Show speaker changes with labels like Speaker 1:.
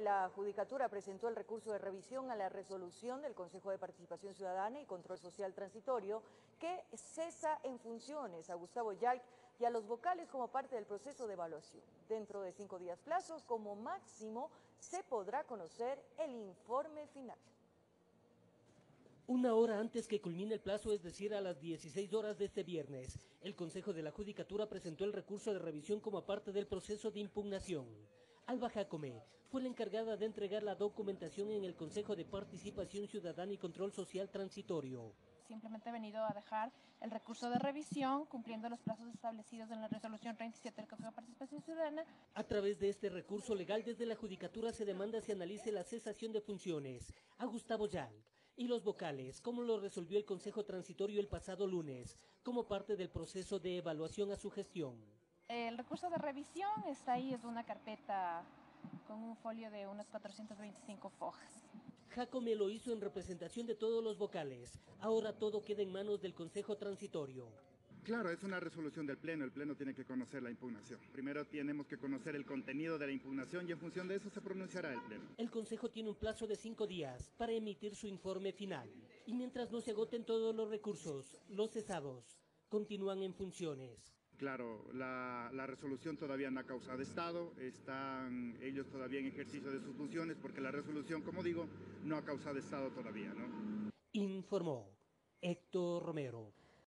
Speaker 1: la Judicatura presentó el recurso de revisión a la resolución del Consejo de Participación Ciudadana y Control Social Transitorio que cesa en funciones a Gustavo Yalc y a los vocales como parte del proceso de evaluación. Dentro de cinco días plazos, como máximo, se podrá conocer el informe final.
Speaker 2: Una hora antes que culmine el plazo, es decir, a las 16 horas de este viernes, el Consejo de la Judicatura presentó el recurso de revisión como parte del proceso de impugnación. Alba Jacome fue la encargada de entregar la documentación en el Consejo de Participación Ciudadana y Control Social Transitorio.
Speaker 3: Simplemente he venido a dejar el recurso de revisión cumpliendo los plazos establecidos en la resolución 37 del Consejo de Participación Ciudadana.
Speaker 2: A través de este recurso legal desde la Judicatura se demanda se analice la cesación de funciones a Gustavo Yalc y los vocales, como lo resolvió el Consejo Transitorio el pasado lunes, como parte del proceso de evaluación a su gestión.
Speaker 3: El recurso de revisión está ahí, es una carpeta con un folio de unas 425 fojas.
Speaker 2: Jacome lo hizo en representación de todos los vocales. Ahora todo queda en manos del Consejo Transitorio.
Speaker 4: Claro, es una resolución del Pleno. El Pleno tiene que conocer la impugnación. Primero tenemos que conocer el contenido de la impugnación y en función de eso se pronunciará el Pleno.
Speaker 2: El Consejo tiene un plazo de cinco días para emitir su informe final. Y mientras no se agoten todos los recursos, los cesados continúan en funciones.
Speaker 4: Claro, la, resolución todavía no ha causado estado, están ellos todavía en ejercicio de sus funciones porque la resolución, como digo, no ha causado estado todavía, ¿no?
Speaker 2: Informó Héctor Romero.